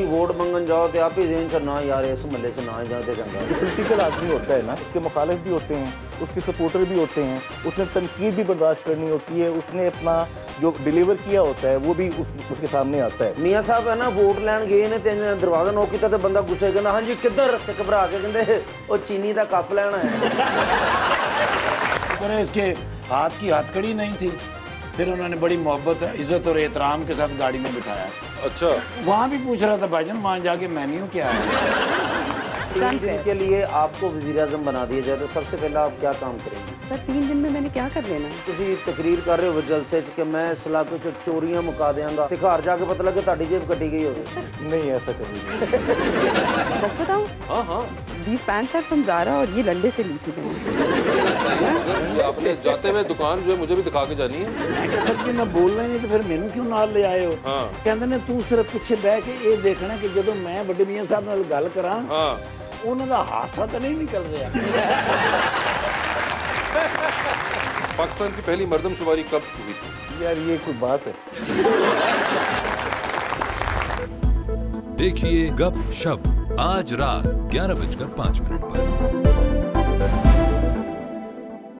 किसी वोट मंगन जाओ तो आप ही जहन करना यार इस महल्ले से ना जाते चंगा पोलिटिकल आदमी होता है ना उसके मुखालिफ भी होते हैं उसके सपोर्टर भी होते हैं उसने तनकीद भी बर्दाश्त करनी होती है उसने अपना जो डिलीवर किया होता है वो भी उस, उसके सामने आता है मियाँ साहब है ना वोट लैन गए ने दरवाज़ा नोक किया तो बंदा गुस्से कहना हाँ जी किधर रस्ते घबरा के कहते वो चीनी का कप लेना है इसके हाथ की हथकड़ी नहीं थी फिर उन्होंने बड़ी मोहब्बत इज्जत और एहतराम के साथ गाड़ी में बिठाया अच्छा वहाँ भी पूछ रहा था भाईजान वहाँ जाके मेन्यू क्या है तीन दिन के लिए आपको वजीर आजम बना दिया जाए तो सबसे पहला आप क्या काम करेंगे सर तीन दिन में मैंने क्या कर लेना है ਤੁਸੀਂ ਤਕਰੀਰ ਕਰ ਰਹੇ ਹੋ ਜਲਸੇ 'ਚ ਕਿ ਮੈਂ ਇਸ ਇਲਾਕੇ 'ਚ ਚੋਰੀਆਂ ਮੁਕਾ ਦਿਆਂਗਾ ਤੇ ਘਰ ਜਾ ਕੇ ਪਤਾ ਲੱਗੇ ਤੁਹਾਡੀ ਜੇਬ ਕੱਢੀ ਗਈ ਹੋਵੇ नहीं ऐसा कभी नहीं सच बताऊं हाँ हाँ these pants are from Zara और ये लंडे से ली थी मैंने। हाँ? तो आपने जाते हुए दुकान जो है मुझे भी दिखा के जानी है। मैं कहा सर जी मैं बोलना नहीं तो फिर मैनू क्यों नाल ले आए हो? हाँ। कहते ने तू सिर्फ़ पीछे बह के ये देखना कि जो मैं बड़े मियाँ साहब नाल गल करा हाँ। उन्होंने हादसा तो नहीं निकल रहा। पाकिस्तान की पहली मर्दम सवारी कब हुई थी? यार ये कोई बात है। देखिए गप शप। आज रात ग्यारह बजकर पाँच मिनट पर।